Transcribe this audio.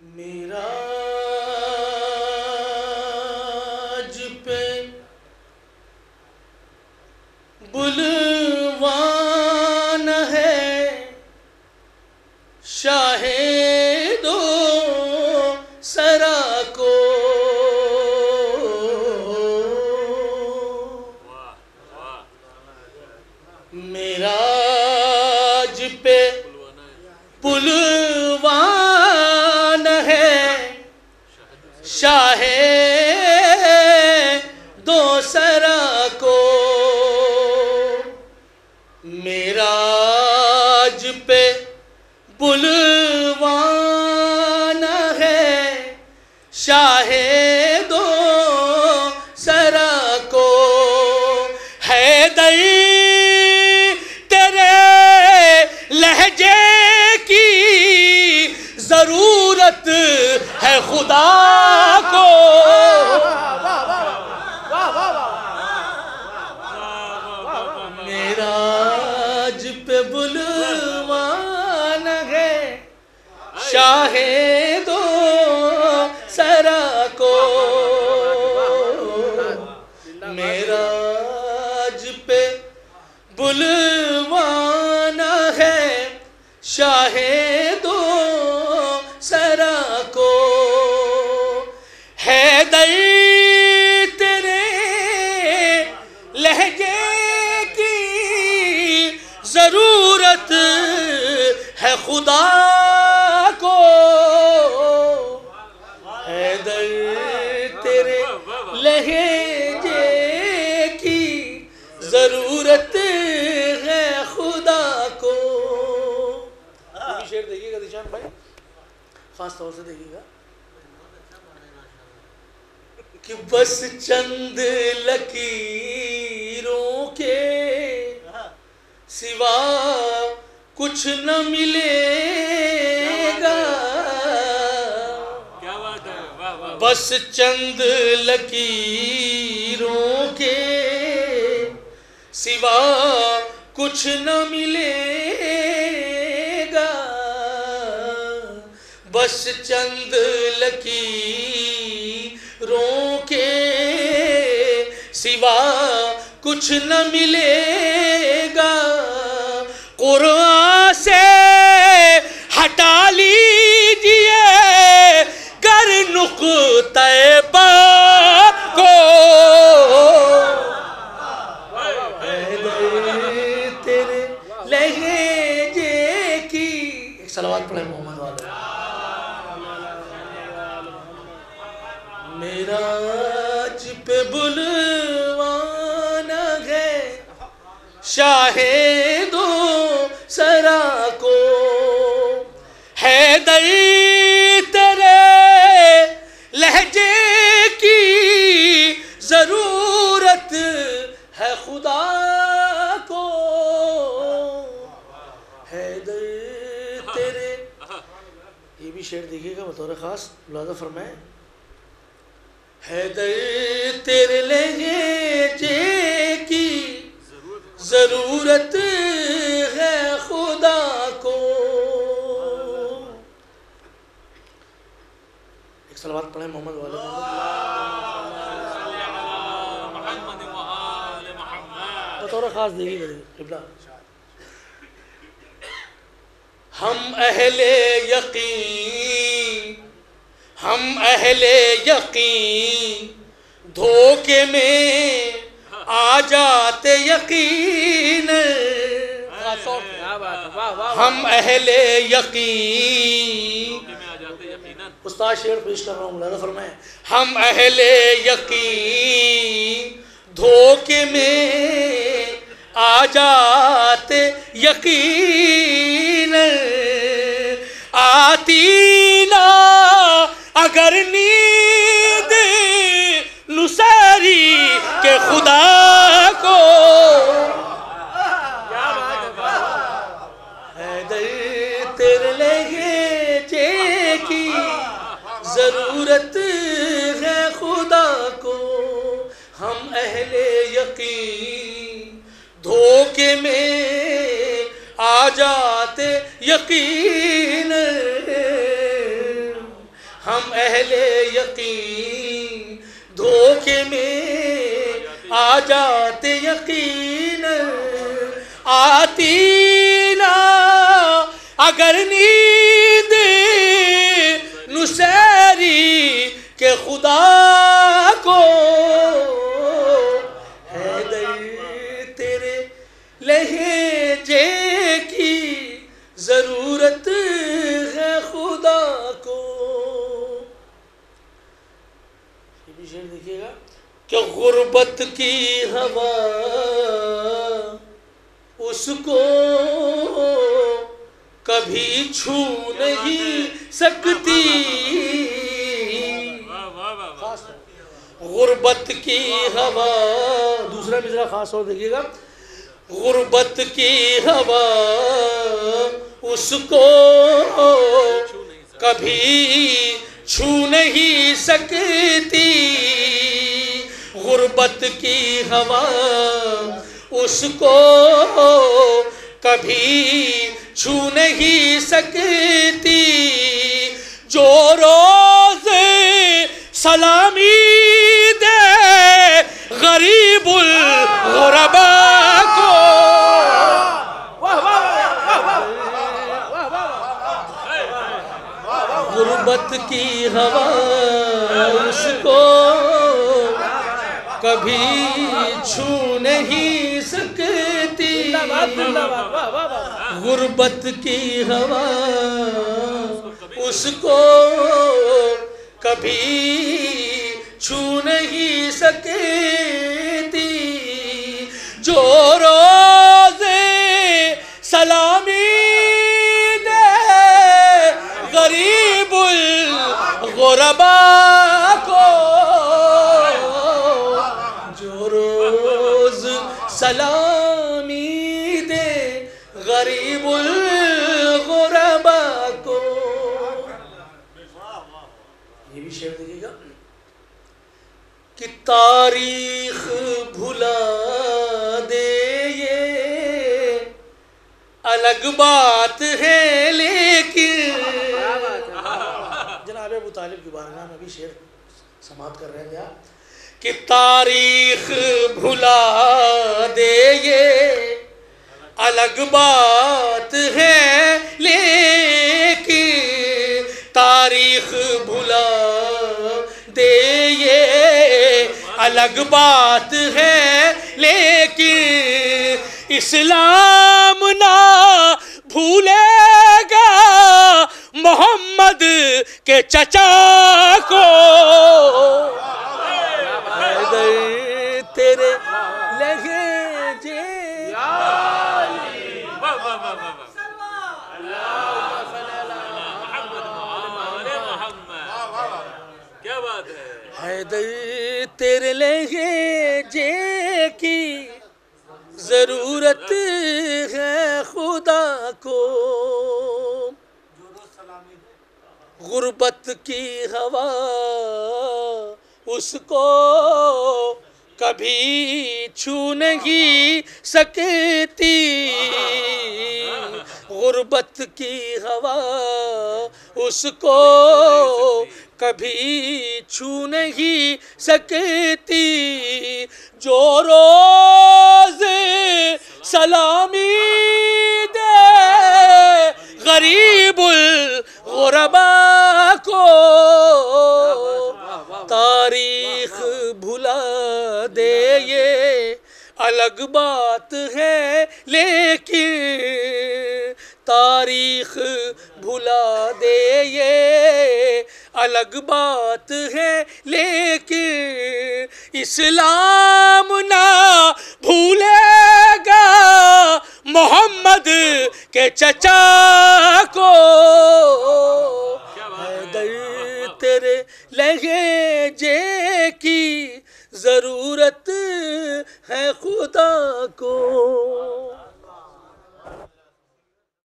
میراج دو سرا کو میراج پہ بلوان ہے۔ شاہ دو سرا کو ہے دئی تیرے لہجے کی ضرورت ہے خدا کو۔ شاہ تیرے لہجے کی ضرورت ہے خدا کو۔ شعر دیکھیے گا دیشان بھائی۔ خاص طور سے دیکھیے گا۔ کہ بس چند لکیروں کے سوا کچھ نہ ملے۔ بس چند لکیروں کے سوا کچھ نہ ملے گا۔ بس چند لکیروں کے سوا کچھ نہ ملے گا۔ میراج پہ بلوان ہے۔ شاہ دو سرا کو ہے دئی تیرے لہجے کی ضرورت ہے خدا کو۔ ہے دئی تیرے یہ بھی شعر دیکھیے گا بطور خاص ملازہ فرمائیں۔ حیدر تیرے لہجے کی ضرورت ہے خدا کو۔ ایک سلوات پڑھیں محمد والے محمد محمد بطور خاص دیکھیے گا قبلہ۔ ہم اہل یقین ہم اہل یقین دھوکے میں آ جاتے یقین۔ ہم اہل یقین۔ استاد شعر پیش کر رہا ہوں ملاحظہ فرمائیں۔ ہم اہل یقین دھوکے میں آ جاتے یقین۔ اگر نیند نساری کے خدا کو حیدر تیرے لہجے کی ضرورت ہے خدا کو، ہم اہل یقین دھوکے میں آ جاتے یقین یقین، دھوکے میں آ جاتے یقین۔ آتی نا اگر نیند نسیری کے خدا کو حیدر تیرے لہجے کی ضرورت شعر دیکھیے گا کہ غربت کی ہوا اس کو کبھی چھو نہیں سکتی۔ غربت کی ہوا۔ دوسرا مصرا خاص اور دیکھیے گا۔ غربت کی ہوا اس کو کبھی چھو نہیں سکتی۔ غربت کی ہوا اس کو کبھی چھو نہیں سکتی۔ جو روز سلامی دے غریب الغربا کو۔ غربت کی ہوا اس کو کبھی چھو نہیں سکتی۔ غربت کی ہوا اس کو کبھی چھو نہیں سکتی۔ جو روز سلامی دے غریب الغربا یہ بھی شعر دیکھیے گا۔ کہ تاریخ بھلا دے یہ الگ بات ہے لیکن جناب ابو طالب کی بارگاہ میں بھی شعر سماعت کر رہے ہیں آپ کہ تاریخ بھلا دے یہ الگ بات ہے الگ بات ہے لیکن اسلام نہ بھولے گا۔ محمد کے چچا کو۔ حیدر تیرے لگے جے واہ واہ واہ واہ واہ محمد وآل محمد کیا بات ہے حیدر تیرے لگے جے کی ضرورت ہے خدا کو۔ غربت کی ہوا اس کو کبھی چھو نہیں سکتی۔ غربت کی ہوا اس کو کبھی چھو نہیں سکتی۔ جو روز سلامی دے غریب الغربا کو تاریخ بھلا دے، یہ الگ بات ہے۔ لیکن تاریخ بھلا دے، یہ الگ بات ہے لیکن اسلام نہ بھولے گا۔ محمد کے چچا کو۔ حیدر تیرے لہجے جے کی ضرورت ہے خدا کو۔